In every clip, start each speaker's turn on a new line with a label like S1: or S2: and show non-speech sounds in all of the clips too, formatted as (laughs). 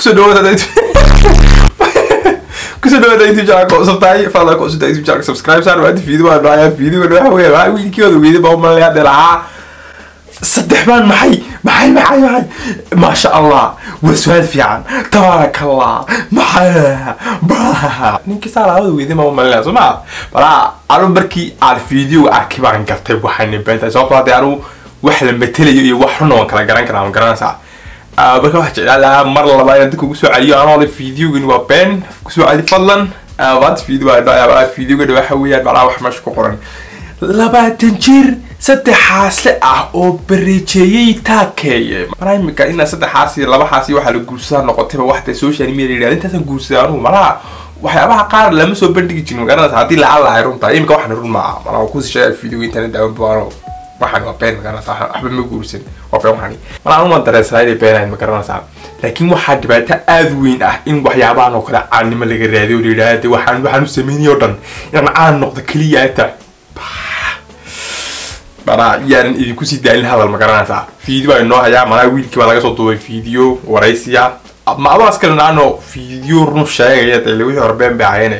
S1: ku soo dhawaada ku soo dhawaada youtube channel ka cusub tahay fadlan ku cusubta youtube channel subscribe saar waa video waa dhacaya video waxa weeye waa wiilkii wada weeyday baa umalaya hadda lahaa saddex baan maxay maxay maxay maxay maasha allah waa su'aal fiican tabaaraka allah maxay ninkii saa laabada weeyday baa umalaya soo maa balaa anu markii aan video arkay baan gartay waxaan nibantahay sababtoo hadda anu wax la matelayo iyo wax run oo kala garan karaa ma garanaysaa lahaa mar laba inaan dadka ugu celiyo anoo le waa been ku soo celi fadlan. Maanta dhacaya videogan waxa weeyaan macnaha wax meesha ku qoran. Labaatan jir saddexaasle ah oo bareejeeyey taakeeye. Manaa imika inaa saddexaas iyo labaxaas iyo waxaa la guursadaa noqotayba waxta social media yidhahda intaasaan guursadaa anugu manaha waxyaabaha qaar lama soo bandhigi jirin magaranaysa haddii lacag lahay runtaa imika waxaan run maaha. Manaa kusi sheega videoga internet daawan buano waxaan waa been ma garanaysaa waxba ma guursan waa been waxani manaa uma dareensanaa inay beenayn ma garanaysaa laakiin waxaa dhibaato aada weyn ah in waxyaabahan oo kale caannimo laga raadiyo o la yidhaahda waxaan waxaan u sameynay oo dhan inaan caan noqdo keliya ata. Manaa yaanan idinku sii daalin hadal ma garanaysaa video baa inoo hayaa manaa wiilkii baa laga soo duubay video waraysiya ma adoas kale naano video run sheegaya dee wixii hore been bay ahayene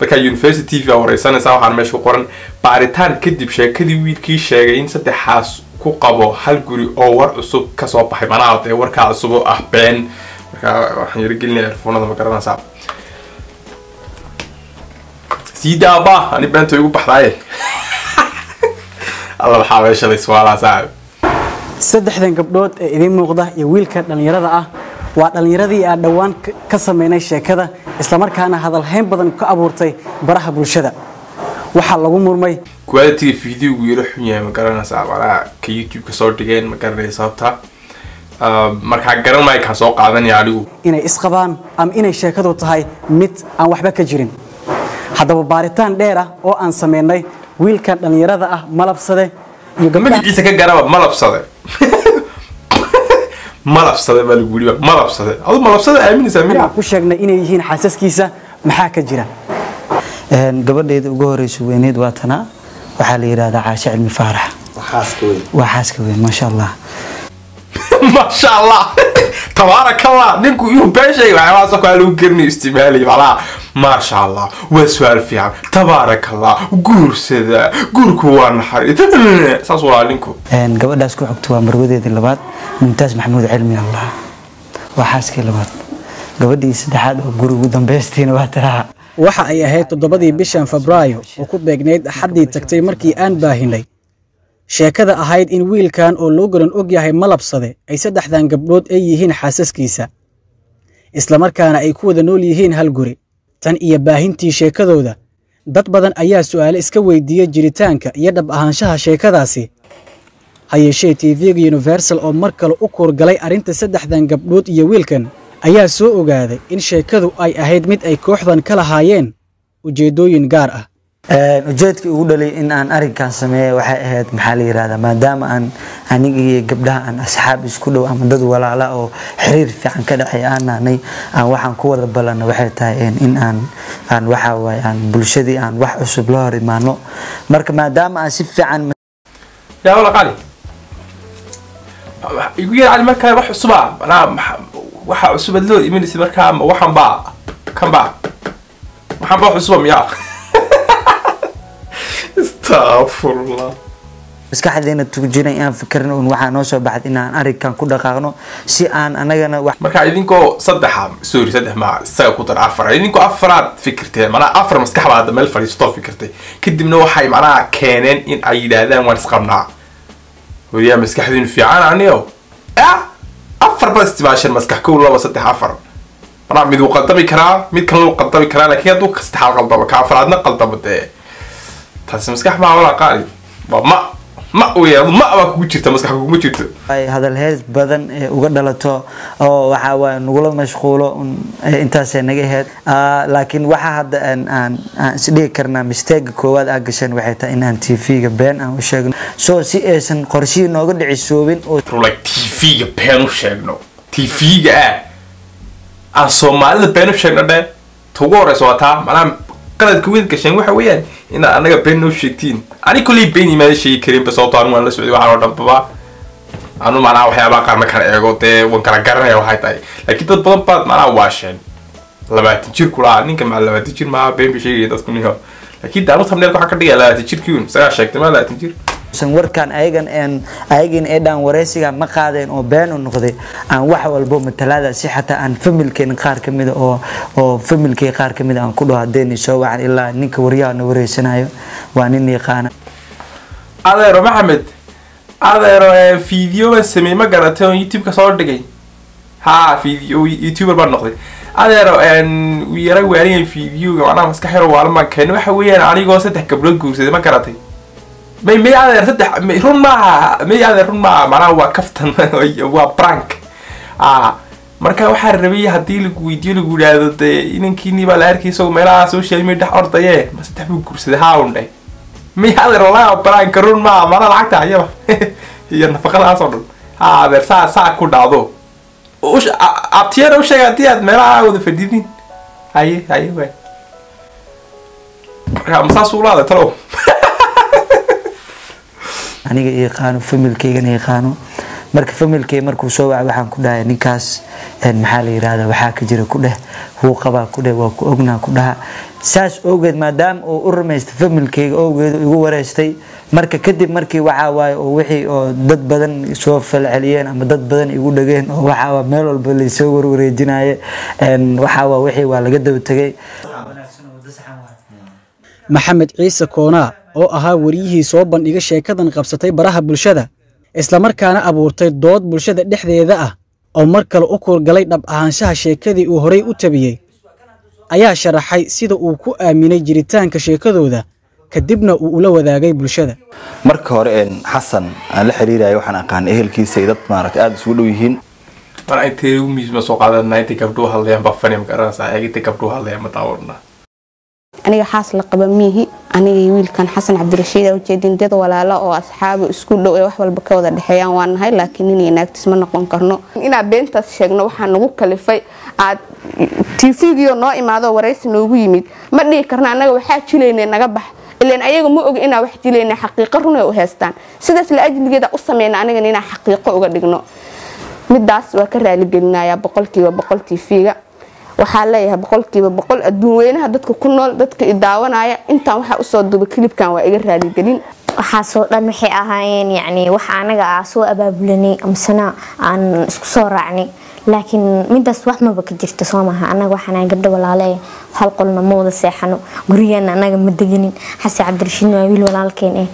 S1: marka university baa wareysanaysaa waxaan meesha ku qoran baaritaan kadib sheekadii wiilkii sheegay in saddexaas ku qabo hal guri oo war cusub ka soo baxay. Manaa dee warkaa cusub oo ah been. Marka waxaan yaragelinaya erfoonada ma garanaysaa. Sii daaba ani beenta igu baxdaaye. (laughs) Alla waxaa meesha layswaalaa saaxib
S2: saddexdan gabdhood ee idiin muuqda iyo wiilka dhallinyarada ah waa dhallinyaradii aan dhowaan ka sameynay sheekada islamarkaana hadalhayn badan ka abuurtay baraha bulshada. Waxaa lagu murmay
S1: quality videogu yaro xun yahay ma garanaysaa malaa ka youtube-ka soo dhigeen ma garanaya sababta? Markaa garan maayo kaan soo qaadanaya anigu
S2: inay isqabaan ama inay sheekadu tahay mid aan waxba ka jirin. Haddaba baaritaan dheer ah oo aan sameynay wiilkan dhallinyarada ah malabsade iyo
S1: magaciisa ka garaba malabsade (laughs) malabsade baa lagu yidhi malabsade adu malabsade aaminaysaa miya
S2: aan ku sheegnay inay yihiin xaasaskiisa maxaa ka jira?
S3: Gabadheeda ugu horeysa weyneyd waa tanaa waxaa la yidhahdaa caashe cilmi faarax. Waa xaaska weyn. Maasha allah (laughs)
S1: maasha allah (laughs) tabaarak allah. Ninku inuu been sheegay waxyaabahaasoo kale lagu gerinayo isticmaalaya macnaha maasha allah waa su'aal fiican tabaarak allah guursada guurku waa naxariis. (laughs) Saas walaa ninku
S3: gabadhaas ku xogta waa marwadeedii labaad mumtaas maxamuud cilmi allah. Waa xaaskii labaad. Gabadhii saddexaad oo gurigu dambeystiina waa tanaa
S2: waxa ay ahayd toddobadii bishan febraayo oo ku beegnayd axaddii tagtay markii aan baahinay. Sheekada ahayd in wiilkan oo loo garan og yahay malabsade ay saddexdan gabdhood ay yihiin xaasaskiisa. Islamarkaana ay ku wada nool yihiin hal guri tan iyo baahintii sheekadooda. Dad badan ayaa su'aale iska weydiiyey jiritaanka iyo dhab ahaanshaha sheekadaasi. Ha yeeshee tv-ga universal oo mar kale u kuurgalay arrinta saddexdan gabdhood iyo wiilkan ayaa soo ogaaday in sheekadu ay ahayd mid ay kooxdan ka lahaayeen ujeeddooyin gaar ah
S3: ujeedkii ugu dhalay in aan arrinkan sameeya waxay ahayd maxaa la yidhahdaa maadaama aan aniga iyo gabdhaha aan asxaab isku dhow ama dad walaala oo xiriir fiican ka dhexay aan nahnay aan waxaan ku wada ballanna waxay tahay in aan aan waxa waaye aan bulshadii aan wax cusub la hor imaano marka maadaama aan si fiican
S1: yaa wala qali igu yar markaa wax cusuba waxa cusubad loo imanaysa markaa waxan baa kan baa waxan baa cusuba miyaa astafurullah
S3: maskaxdeena tugjina inaan fikirno un waxaa noo soo baxday inaan arrinkan ku dhaqaaqno si aan anagana wax
S1: marka idinkoo saddexa sorry saddex ma isaga ku dar afar. Idinkoo afaraad fikirteen manaa afar maskax baa hadda meel fadhiistoo fikirtay kadibna waxay macnaha keeneen in ay yidhaahdaan waan isqabnaa weliyaa maskaxdiinu fiican aniyo ah afar baa istibaashan maskax kow laba saddex afar. Manaa mid uu qaldami karaa mid kale uu qaldami karaa laakiin hadduu ka saddexaad qaldamo ka afaraadna qaldamo dee taasi maskax maa walaa qaali waa ma ma weya ma baa kugu jirta maskax kuguma jirto
S3: ay hadal hees badan ee uga dhalato oo waxa waaye nagula mashquulo un intaasay naga ahayd laakiin waxa hadda aan aan aan isdhigi karnaa mistake koowaad aa gasheen waxay tahay in aan tv-ga been aan u sheegno. So si aysan qorshihii nooga dhicisoobin oo
S1: like tv-ga been u sheegno. Tv-ga ah aan soomaalida been u sheegno dhe tugu horeysa waa taa manaa qaladka weyn gasheen waxa weeyaan inaad anaga been noo sheegtiin. Ani kolley been imaada sheegi karinba sababto anigu waan la socday waxaan oo dhanbaba anu macnaha waxyaabaha qaar ma eego dee waan kala garanaya waxay tahay. Laakiin dad badan baad macnaha waasheen labaatan jir kulaa ninka maa labaatan jir maaha been bay sheegaya dadku ninka. Laakiin daanu tamneelka waxaa ka dhigaya labaatan jirkii un isagaa sheegtay maa labaatan jir
S3: san warkan ayagan een ayagin ee dhaan wareysiga ma qaadeen oo been u noqday aan wax walbo matalaada si xataa aan familkeen qaar ka mida oo oo familkey qaar ka mida aan ku dhaho haddeen soo wacan ilaa ninka waryaha na wareysanayo waa nin yaqaana.
S1: Adeero maxamed adeero video baan sameeyey ma garatay oo youtube-ka soo dhigay? Ha video youtuber baan noqday. Adeero yara waaniyan videoga macnaha maska xero waalmaan keeno waxa weeyaan anigoo saddex gabdhood guursaday ma garatay may may adeer saddex run maaha may adeer run maaha macnaha waa kaftan (laughs) waa prank. Ah marka waxaa rabay haddii lagu weydiyo lagu yidhaahdo dee inankiini baa la arkay isagoo meelaha social media ordaye ma saddex buu guursaday haa un dheh may adeer wallahi prank run maaha macnaha lacagta ayaba. (laughs) Iyo nafaqadaas oo dhan. Ha adeer saa saa ku dhacdo. Abtiyana u sheega haddii aad meelaha wada fadhidin. Haye haye waay. Marka masaas ulaada talow (laughs)
S3: aniga yaqaano familkeygana yaqaano. Marka familkey markuu soo waca waxaan ku dhahay ninkaas maxaa la yirahda waxaa ka jira ku dheh wuu qabaa ku waa ku ognaa ku dhaha. Saas ogeed maadaama uu u rumaystay familkeyga ogeed igu wareystay marka kadib markii waxaa waaye oo wixii oo dad badan soo falceliyeen ama dad badan igu dhageen oo waxaa meel walba laysoo warwareejinaye waxaa wixii waa laga daba
S2: maxamed ciise koonaa oo ahaa wariyihii soo bandhiga sheekadan qabsatay baraha bulshada islamarkaana abuurtay dood bulshada dhexdeeda ah. Oo mar kale u kuurgalay dhab ahaanshaha sheekadii uu horay u tabiyey ayaa sharaxay sida uu ku aaminay jiritaanka sheekadooda kadibna uu ula wadaagay bulshada.
S4: Marka hore xasan aan la xiriiraya waxaan aqaan ehelkiisa dad maaragtay aada isugu dhow yihiin.
S1: Mar intay ugu miisma soo qaadana intay gabdhuhu hadlayaan baa fani ma garanaysaa eeg intay gabdhuhu hadlayaan ma daawadna
S5: aniga xaas la qaba miihi. Anigii wiilkan xasan cabdirashiid ujeedin dad walaalo oo asxaaba isku dhow ee wax walba ka wada dhexeeyaan waa nahay laakiin nin iyo naagtiis ma noqon karno. Inaan beentaas sheegno waxaa nagu kalifay. Aad tvgiyo noo imaado waraysi noogu yimid. Ma dhihi karna annaga waxaa jilayna naga bax. Ilan ayaga ma oga inaa wax jilayna xaqiiqo runay u haystaan. Sidaas la ajligeeda u sameyna anigana inaan xaqiiqo uga dhigno. Midaas waa ka raaligelinayaa boqolkiiba boqol tvga waxaa leeyahay boqolkiiba boqol adduun weynaha dadka ku nool dadka i intaan waxaa u soo duba kilibkan waa iga raaligelin
S6: waxaasoo dhan waxay ahaayeen yacni wax anaga ah soo abaabulanay amasena aan isku soo raacnay. Laakiin midaas wax maba ka jirta soo maaha anaga waxaan gabdho walaale hal qolna ma seexano. Gurigeena anaga ma deganin. Xase cabdirashiid waa wiil walaalkeen eh.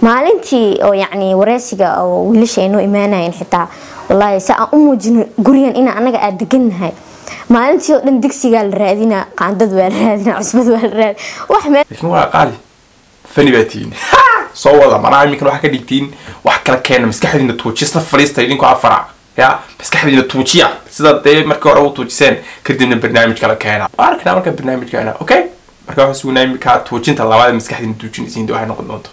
S6: Maalintii oo yacni wareysiga oo wiilasha ay imaanayeen xitaa wallaahi si aan u muujino gurigan ina anaga aad degannahay maalintii oo dhan digsigaa la raadina qaandad waa la raadina cusbad waa la raadina wax meel
S1: laakiin waa qaali. Fani baa tihiin. Soo wada manaha iminkan waxaa ka dhigtiin? Wax kala keena maskaxdiina tuujiya isla fadhiista afara. Ya maskaxdiina tuujiya. Sida dee markii hore u tuujiseen kadibna barnaamij kala keena waa arkanaa marka barnaamijkeena okay? Marka waxaan sugnaa iminka tuujinta labaad maskaxdiina tuujinaysiin waxay noqon doonto